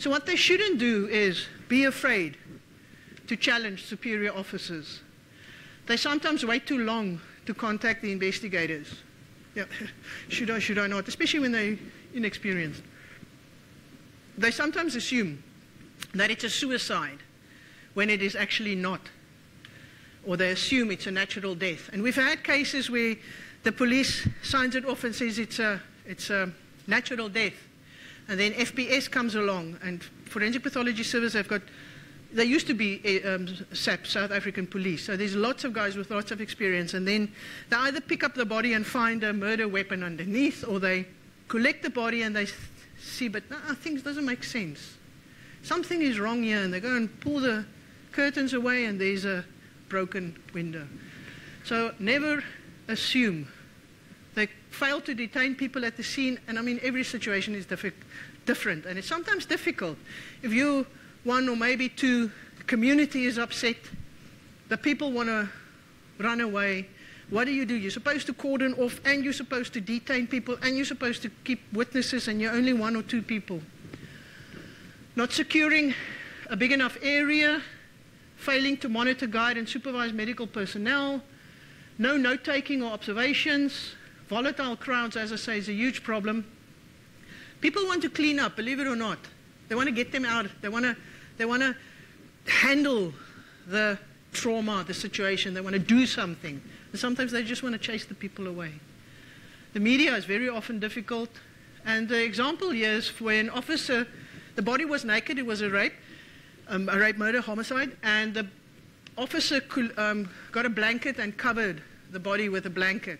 So, what they shouldn't do is be afraid to challenge superior officers. They sometimes wait too long to contact the investigators. Yeah, should I, should I not? Especially when they're inexperienced. They sometimes assume that it's a suicide when it is actually not or they assume it's a natural death. And we've had cases where the police signs it off and says it's a, it's a natural death. And then FPS comes along, and Forensic Pathology Service have got, they used to be eh, um, SAP, South African Police. So there's lots of guys with lots of experience. And then they either pick up the body and find a murder weapon underneath, or they collect the body and they see, but nah, things doesn't make sense. Something is wrong here, and they go and pull the curtains away, and there's a broken window. So never assume. Fail to detain people at the scene, and I mean, every situation is different, and it's sometimes difficult. If you, one or maybe two, community is upset, the people want to run away, what do you do? You're supposed to cordon off, and you're supposed to detain people, and you're supposed to keep witnesses, and you're only one or two people. Not securing a big enough area, failing to monitor, guide, and supervise medical personnel, no note taking or observations, volatile crowds, as I say, is a huge problem. People want to clean up, believe it or not. They want to get them out. They want to, they want to handle the trauma, the situation. They want to do something. And sometimes they just want to chase the people away. The media is very often difficult. And the example here is where an officer, the body was naked, it was a rape, um, a rape, murder, homicide, and the officer um, got a blanket and covered the body with a blanket.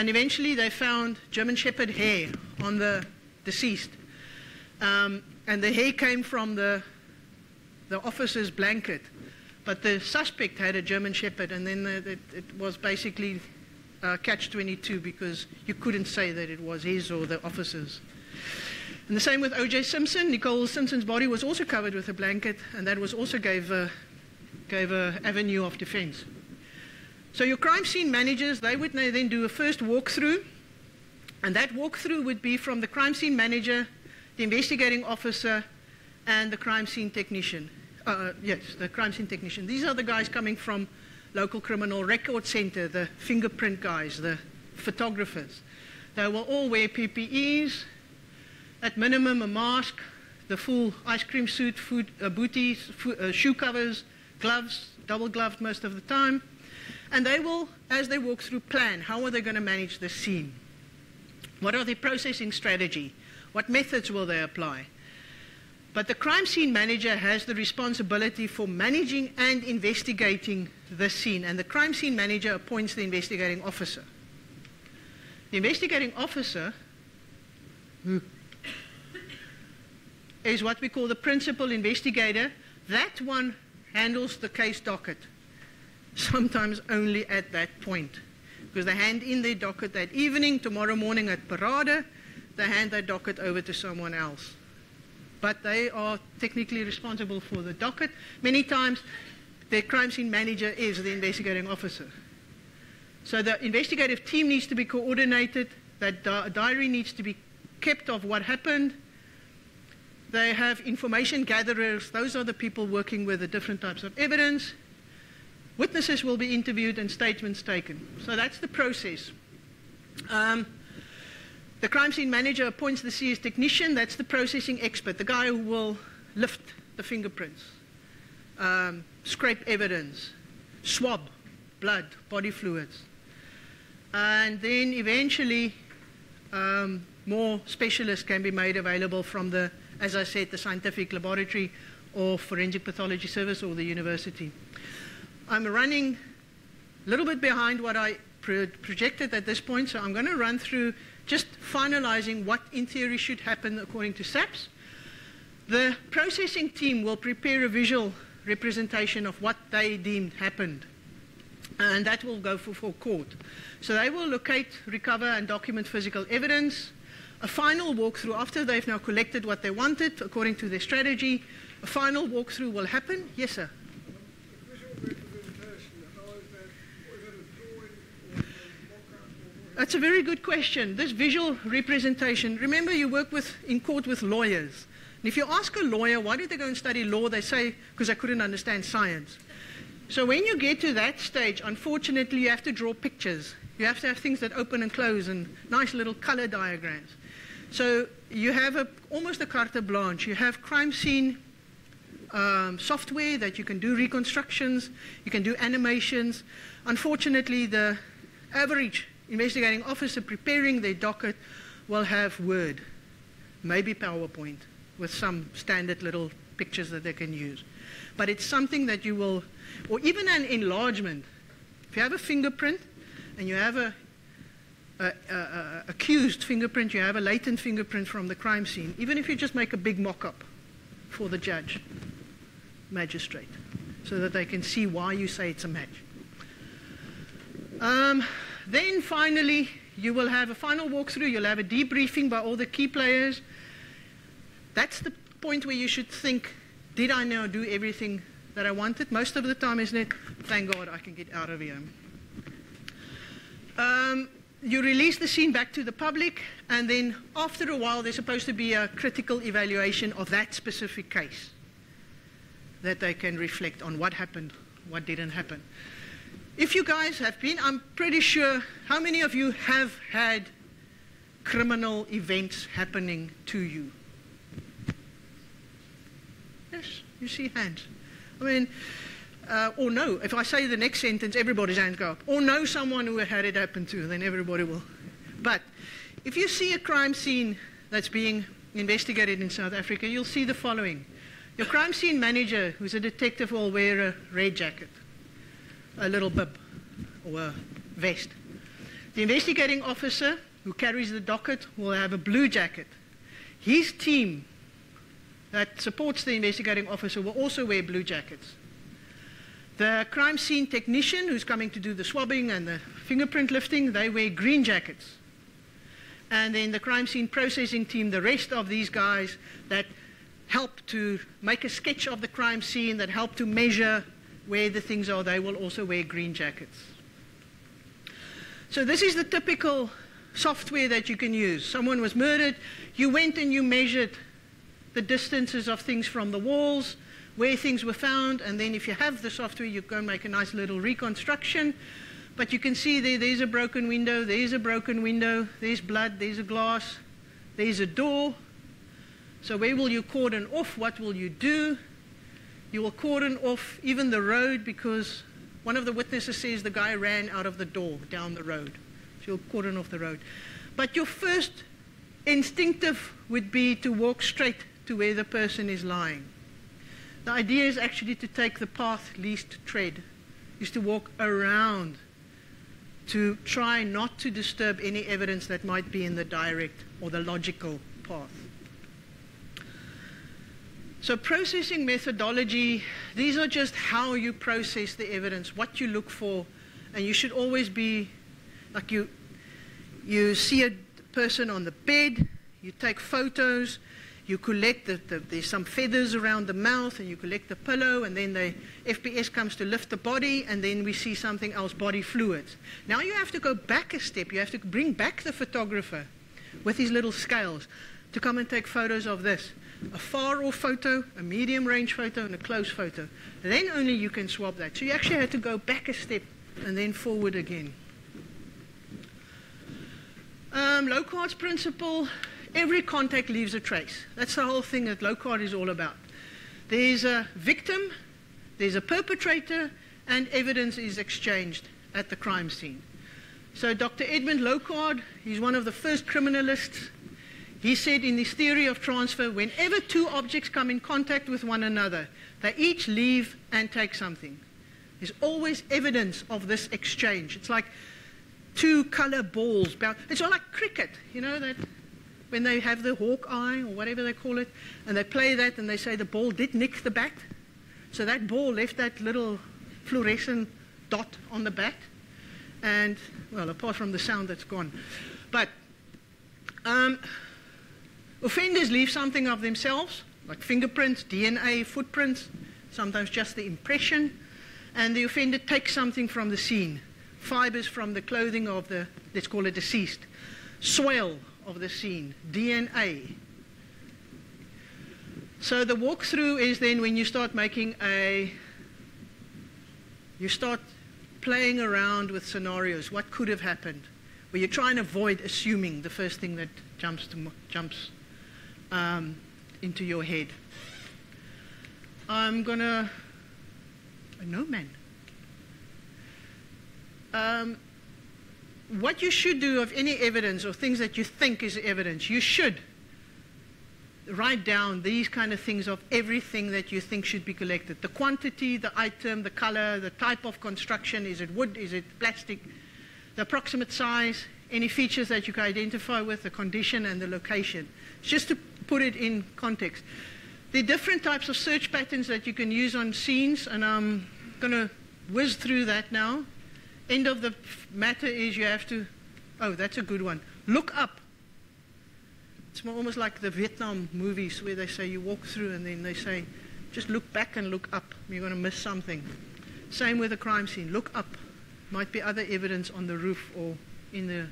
And eventually they found German Shepherd hair on the deceased. Um, and the hair came from the, the officer's blanket. But the suspect had a German Shepherd, and then the, it, it was basically uh, catch 22 because you couldn't say that it was his or the officer's. And the same with O.J. Simpson. Nicole Simpson's body was also covered with a blanket, and that was also gave a, gave a avenue of defense. So your crime scene managers, they would then do a first walkthrough, and that walkthrough would be from the crime scene manager, the investigating officer, and the crime scene technician. Uh, yes, the crime scene technician. These are the guys coming from local criminal record center, the fingerprint guys, the photographers. They will all wear PPEs, at minimum a mask, the full ice cream suit, food, uh, booties, food, uh, shoe covers, gloves, double gloved most of the time. And they will, as they walk through, plan how are they going to manage the scene? What are their processing strategy? What methods will they apply? But the crime scene manager has the responsibility for managing and investigating the scene, and the crime scene manager appoints the investigating officer. The investigating officer is what we call the principal investigator. That one handles the case docket, sometimes only at that point. Because they hand in their docket that evening, tomorrow morning at Parade, they hand that docket over to someone else but they are technically responsible for the docket. Many times, the crime scene manager is the investigating officer. So the investigative team needs to be coordinated, that di diary needs to be kept of what happened. They have information gatherers, those are the people working with the different types of evidence. Witnesses will be interviewed and statements taken. So that's the process. Um, the crime scene manager appoints the CS technician, that's the processing expert, the guy who will lift the fingerprints, um, scrape evidence, swab blood, body fluids. And then eventually, um, more specialists can be made available from the, as I said, the scientific laboratory or forensic pathology service or the university. I'm running a little bit behind what I pro projected at this point, so I'm going to run through just finalizing what in theory should happen according to SAPS. The processing team will prepare a visual representation of what they deemed happened. And that will go for, for court. So they will locate, recover, and document physical evidence. A final walkthrough, after they've now collected what they wanted according to their strategy, a final walkthrough will happen. Yes, sir. That's a very good question. This visual representation, remember you work with, in court with lawyers. And if you ask a lawyer, why did they go and study law? They say, because I couldn't understand science. So when you get to that stage, unfortunately, you have to draw pictures. You have to have things that open and close and nice little color diagrams. So you have a, almost a carte blanche. You have crime scene um, software that you can do reconstructions, you can do animations. Unfortunately, the average investigating officer preparing their docket will have Word, maybe PowerPoint, with some standard little pictures that they can use. But it's something that you will, or even an enlargement. If you have a fingerprint and you have a, a, a, a accused fingerprint, you have a latent fingerprint from the crime scene, even if you just make a big mock-up for the judge, magistrate, so that they can see why you say it's a match. Um, then finally, you will have a final walkthrough, you'll have a debriefing by all the key players. That's the point where you should think, did I now do everything that I wanted? Most of the time, isn't it? Thank God I can get out of here. Um, you release the scene back to the public, and then after a while, there's supposed to be a critical evaluation of that specific case that they can reflect on what happened, what didn't happen. If you guys have been, I'm pretty sure, how many of you have had criminal events happening to you? Yes, you see hands. I mean, uh, or no, If I say the next sentence, everybody's hands go up. Or know someone who had it happen to, then everybody will. But if you see a crime scene that's being investigated in South Africa, you'll see the following. Your crime scene manager, who's a detective, will wear a red jacket, a little bib, or a vest. The investigating officer, who carries the docket, will have a blue jacket. His team that supports the investigating officer will also wear blue jackets. The crime scene technician who's coming to do the swabbing and the fingerprint lifting, they wear green jackets. And then the crime scene processing team, the rest of these guys that help to make a sketch of the crime scene, that help to measure where the things are, they will also wear green jackets. So this is the typical software that you can use. Someone was murdered, you went and you measured the distances of things from the walls, where things were found, and then if you have the software, you and make a nice little reconstruction. But you can see there, there's a broken window, there's a broken window, there's blood, there's a glass, there's a door. So where will you cordon off? What will you do? You will cordon off even the road because one of the witnesses says the guy ran out of the door down the road. So you'll cordon off the road. But your first instinctive would be to walk straight to where the person is lying. The idea is actually to take the path least tread, is to walk around to try not to disturb any evidence that might be in the direct or the logical path. So, processing methodology, these are just how you process the evidence, what you look for, and you should always be like you, you see a person on the bed, you take photos, you collect the, the, there's some feathers around the mouth and you collect the pillow and then the FPS comes to lift the body and then we see something else, body fluids. Now you have to go back a step. You have to bring back the photographer with his little scales to come and take photos of this. A far off photo, a medium range photo and a close photo. Then only you can swap that. So you actually had to go back a step and then forward again. Um, Locard's principle Every contact leaves a trace. That's the whole thing that Locard is all about. There's a victim, there's a perpetrator, and evidence is exchanged at the crime scene. So Dr. Edmond Locard, he's one of the first criminalists. He said in his theory of transfer, whenever two objects come in contact with one another, they each leave and take something. There's always evidence of this exchange. It's like two color balls. It's all like cricket, you know, that when they have the hawk eye or whatever they call it, and they play that and they say the ball did nick the bat. So that ball left that little fluorescent dot on the bat. And, well, apart from the sound that's gone. But um, offenders leave something of themselves, like fingerprints, DNA, footprints, sometimes just the impression. And the offender takes something from the scene, fibers from the clothing of the, let's call it deceased, soil of the scene, DNA. So the walkthrough is then when you start making a, you start playing around with scenarios. What could have happened? Where you try and avoid assuming the first thing that jumps, to, jumps um, into your head. I'm to, no man. Um, what you should do of any evidence or things that you think is evidence, you should write down these kind of things of everything that you think should be collected. The quantity, the item, the color, the type of construction, is it wood, is it plastic, the approximate size, any features that you can identify with, the condition and the location. Just to put it in context. There are different types of search patterns that you can use on scenes, and I'm going to whiz through that now end of the matter is you have to, oh, that's a good one. Look up. It's almost like the Vietnam movies where they say you walk through and then they say, just look back and look up. You're going to miss something. Same with a crime scene. Look up. Might be other evidence on the roof or in the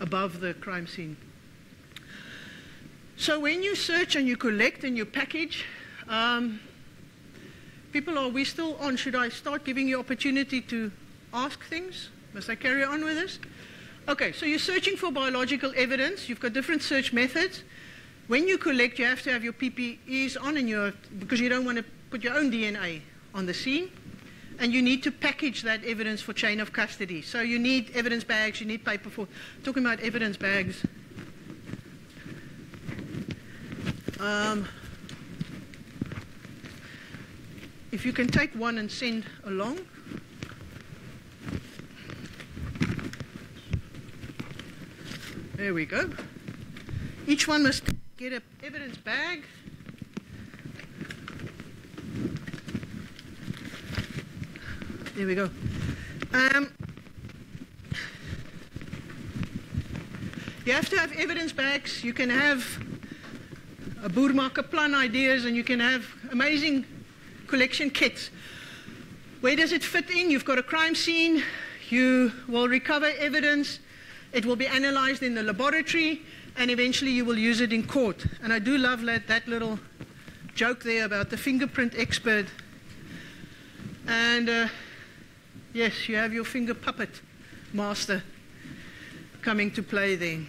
above the crime scene. So when you search and you collect and you package, um, people are we still on? Should I start giving you opportunity to ask things? Must I carry on with this? Okay, so you're searching for biological evidence. You've got different search methods. When you collect, you have to have your PPEs on, and you're, because you don't want to put your own DNA on the scene. and you need to package that evidence for chain of custody. So you need evidence bags, you need paper for talking about evidence bags. Um, if you can take one and send along. There we go. Each one must get an evidence bag. There we go. Um, you have to have evidence bags. You can have a Boermarker plan ideas and you can have amazing collection kits. Where does it fit in? You've got a crime scene. You will recover evidence. It will be analyzed in the laboratory and eventually you will use it in court. And I do love that, that little joke there about the fingerprint expert. And uh, yes, you have your finger puppet master coming to play there.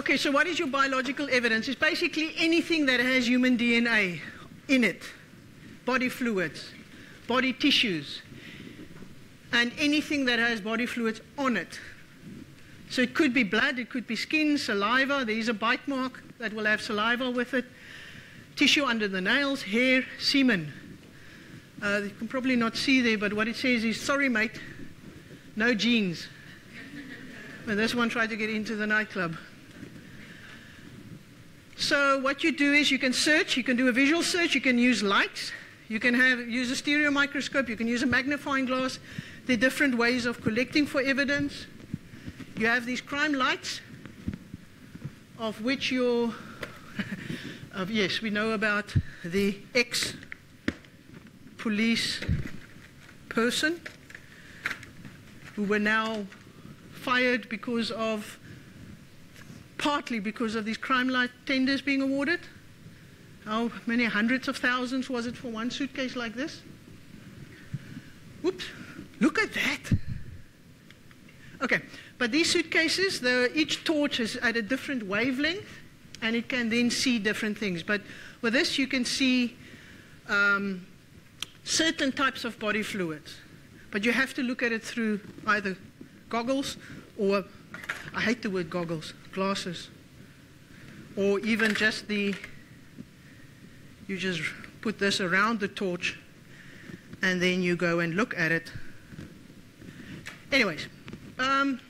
Okay, so what is your biological evidence? It's basically anything that has human DNA in it body fluids, body tissues, and anything that has body fluids on it. So it could be blood, it could be skin, saliva. There is a bite mark that will have saliva with it. Tissue under the nails, hair, semen. Uh, you can probably not see there, but what it says is, sorry, mate, no jeans. and this one tried to get into the nightclub. So what you do is you can search, you can do a visual search, you can use lights, you can have, use a stereo microscope, you can use a magnifying glass. There are different ways of collecting for evidence. You have these crime lights, of which your, of, yes, we know about the ex police person who were now fired because of, partly because of these crime light tenders being awarded. How many hundreds of thousands was it for one suitcase like this? Whoops, look at that. Okay, but these suitcases, each torch is at a different wavelength, and it can then see different things. But with this, you can see um, certain types of body fluids. But you have to look at it through either goggles or, I hate the word goggles, glasses. Or even just the, you just put this around the torch and then you go and look at it. Anyways, um,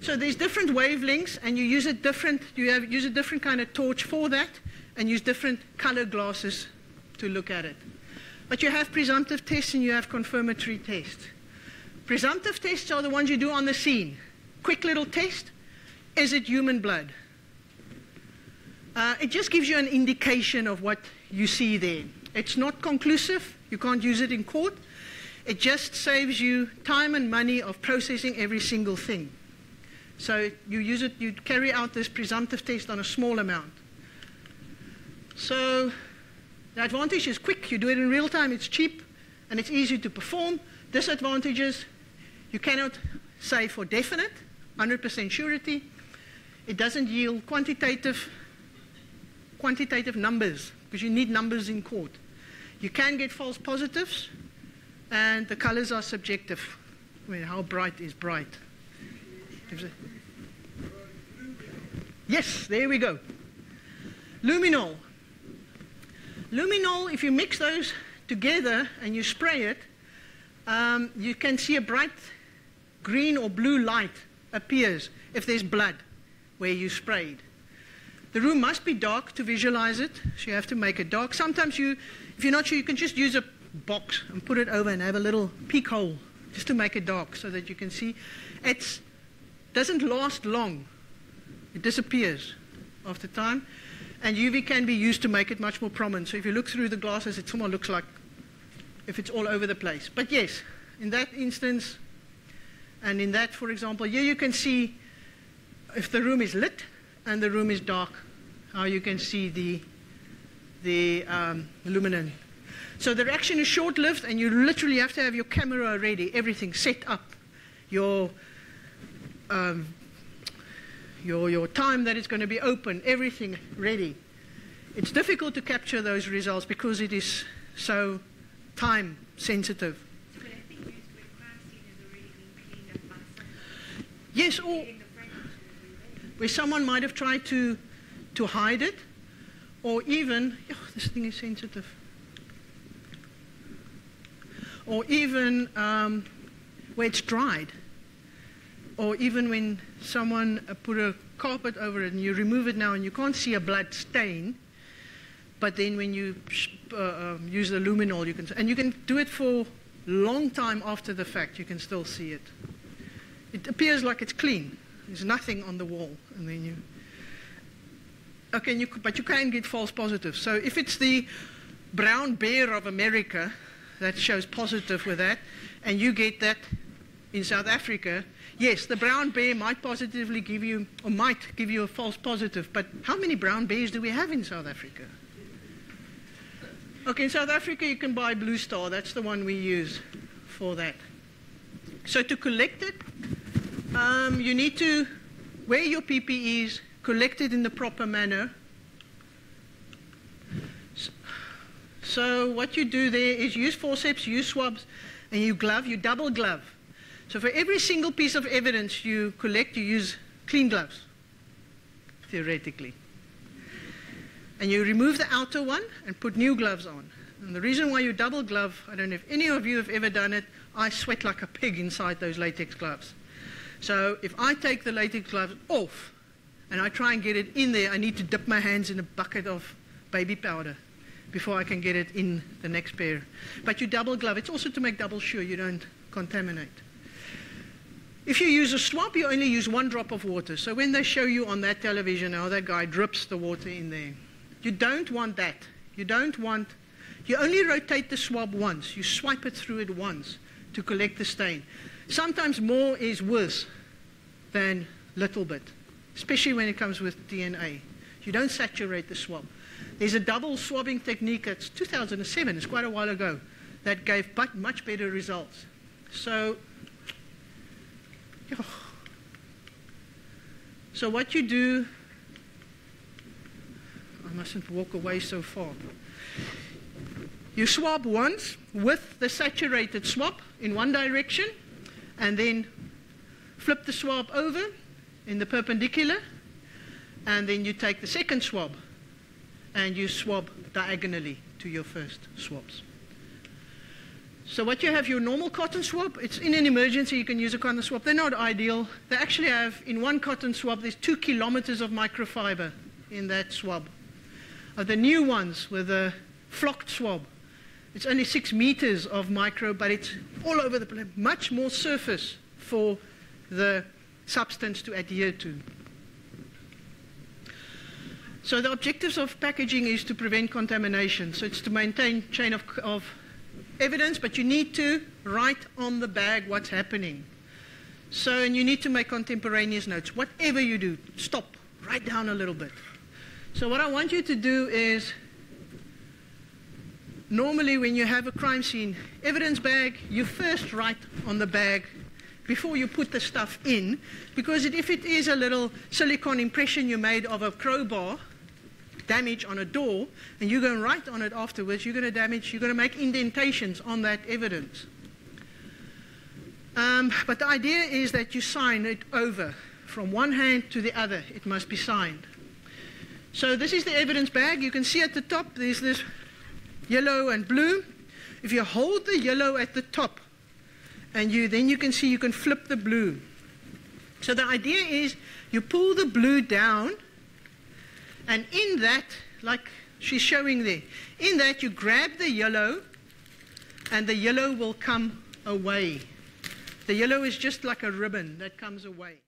so there's different wavelengths, and you use a different you have, use a different kind of torch for that, and use different color glasses to look at it. But you have presumptive tests and you have confirmatory tests. Presumptive tests are the ones you do on the scene. Quick little test: is it human blood? Uh, it just gives you an indication of what you see there. It's not conclusive. You can't use it in court. It just saves you time and money of processing every single thing. So you use it, you carry out this presumptive test on a small amount. So the advantage is quick, you do it in real time, it's cheap, and it's easy to perform. Disadvantages, you cannot say for definite, 100% surety. It doesn't yield quantitative, quantitative numbers, because you need numbers in court. You can get false positives, and the colors are subjective. I mean, how bright is bright? Yes, there we go. Luminol. Luminol, if you mix those together and you spray it, um, you can see a bright green or blue light appears if there's blood where you sprayed. The room must be dark to visualize it, so you have to make it dark. Sometimes you, if you're not sure, you can just use a box and put it over and have a little peek hole just to make it dark so that you can see. It doesn't last long. It disappears after time. And UV can be used to make it much more prominent. So if you look through the glasses, it somewhat looks like if it's all over the place. But yes, in that instance, and in that, for example, here you can see if the room is lit and the room is dark, how you can see the, the um, luminance so the reaction is short lived, and you literally have to have your camera ready, everything set up, your, um, your, your time that it's going to be open, everything ready. It's difficult to capture those results because it is so time sensitive. Could it be used when crime scene has already been cleaned up by someone? Yes, or In the front of the where someone might have tried to, to hide it, or even, oh, this thing is sensitive, or even um, where it's dried, or even when someone uh, put a carpet over it and you remove it now and you can't see a blood stain, but then when you uh, um, use the luminol, you can, and you can do it for a long time after the fact, you can still see it. It appears like it's clean. There's nothing on the wall, and then you. Okay, you, but you can get false positives. So if it's the brown bear of America that shows positive with that, and you get that in South Africa, yes, the brown bear might positively give you, or might give you a false positive. But how many brown bears do we have in South Africa? Okay, in South Africa you can buy Blue Star. That's the one we use for that. So to collect it, um, you need to wear your PPEs, collect it in the proper manner. So what you do there is use forceps, use swabs, and you glove, you double glove. So for every single piece of evidence you collect, you use clean gloves, theoretically. And you remove the outer one and put new gloves on. And the reason why you double glove, I don't know if any of you have ever done it, I sweat like a pig inside those latex gloves. So if I take the latex gloves off and I try and get it in there, I need to dip my hands in a bucket of baby powder before I can get it in the next pair. But you double glove. It's also to make double sure you don't contaminate. If you use a swab, you only use one drop of water. So when they show you on that television how that guy drips the water in there, you don't want that. You don't want, you only rotate the swab once. You swipe it through it once to collect the stain. Sometimes more is worse than little bit, especially when it comes with DNA. You don't saturate the swab. There's a double swabbing technique, it's 2007, it's quite a while ago, that gave but much better results. So, so what you do, I mustn't walk away so far. You swab once with the saturated swab in one direction, and then flip the swab over in the perpendicular, and then you take the second swab and you swab diagonally to your first swabs. So what you have your normal cotton swab, it's in an emergency you can use a cotton swab. They're not ideal. They actually have in one cotton swab there's two kilometers of microfiber in that swab. Uh, the new ones with a flocked swab, it's only six meters of micro, but it's all over the place, much more surface for the substance to adhere to. So the objectives of packaging is to prevent contamination. So it's to maintain chain of, of evidence, but you need to write on the bag what's happening. So, and you need to make contemporaneous notes. Whatever you do, stop, write down a little bit. So what I want you to do is, normally when you have a crime scene evidence bag, you first write on the bag before you put the stuff in, because if it is a little silicone impression you made of a crowbar, damage on a door, and you go and write on it afterwards, you're going to damage, you're going to make indentations on that evidence. Um, but the idea is that you sign it over from one hand to the other. It must be signed. So this is the evidence bag. You can see at the top there's this yellow and blue. If you hold the yellow at the top, and you then you can see you can flip the blue. So the idea is you pull the blue down, and in that, like she's showing there, in that you grab the yellow, and the yellow will come away. The yellow is just like a ribbon that comes away.